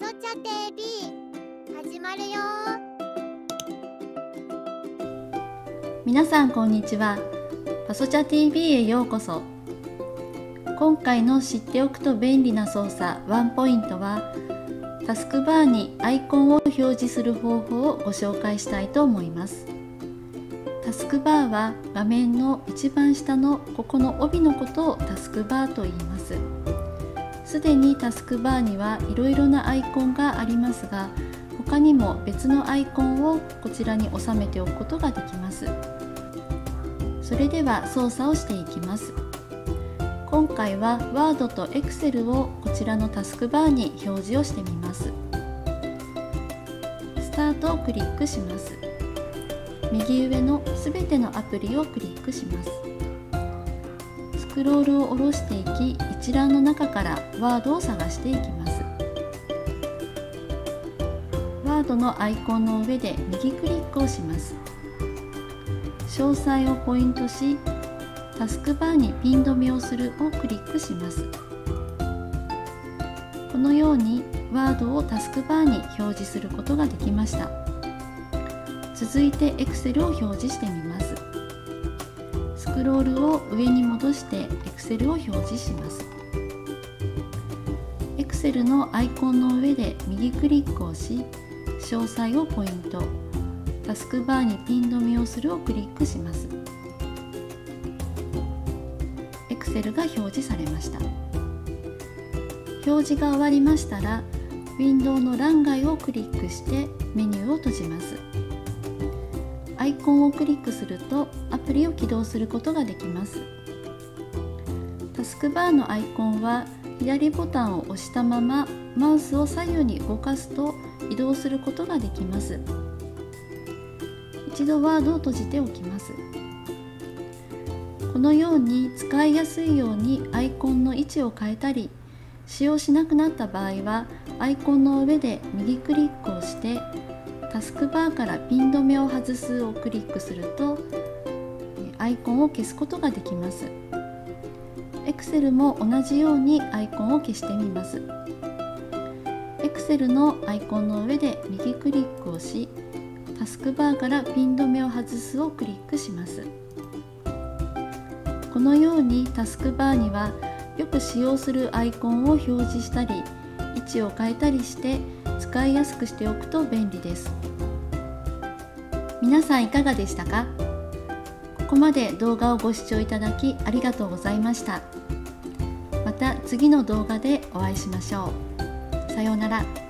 ソチャ TV 始まるよ。皆さんこんにちは。パソチャ TV へようこそ。今回の知っておくと便利な操作ワンポイントはタスクバーにアイコンを表示する方法をご紹介したいと思います。タスクバーは画面の一番下のここの帯のことをタスクバーと言います。すでにタスクバーにはいろいろなアイコンがありますが他にも別のアイコンをこちらに収めておくことができます。それでは操作をしていきます。今回は Word と Excel をこちらのタスクバーに表示をしてみます。スタートをクリックします。右上のすべてのアプリをクリックします。スクロールを下ろしていき一覧の中からワードを探していきます。ワードのアイコンの上で右クリックをします。詳細をポイントしタスクバーにピン止めをするをクリックします。このようにワードをタスクバーに表示することができました。続いて Excel を表示してみます。クロールを上に戻して Excel を表示します。Excel のアイコンの上で右クリックをし詳細をポイントタスクバーにピン止めをするをクリックします。Excel が表示されました。表示が終わりましたらウィンドウの欄外をクリックしてメニューを閉じます。アイコンをクリックするとアプリを起動することができます。タスクバーのアイコンは左ボタンを押したままマウスを左右に動かすと移動することができます。一度ワードを閉じておきます。このように使いやすいようにアイコンの位置を変えたり使用しなくなった場合はアイコンの上で右クリックをしてタスクバーからピン止めを外すをクリックするとアイコンを消すことができます。Excel も同じようにアイコンを消してみます。Excel のアイコンの上で右クリックをしタスクバーからピン止めを外すをクリックします。このようにタスクバーにはよく使用するアイコンを表示したり置を変えたりして使いやすくしておくと便利です。皆さんいかがでしたか？ここまで動画をご視聴いただきありがとうございました。また次の動画でお会いしましょう。さようなら。